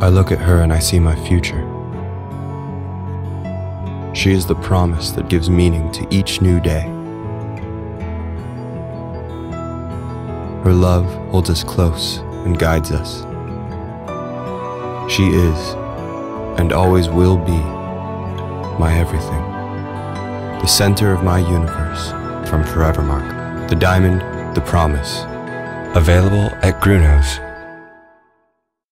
I look at her and I see my future. She is the promise that gives meaning to each new day. Her love holds us close and guides us. She is, and always will be, my everything. The center of my universe from Forevermark. The diamond, the promise. Available at Gruno's.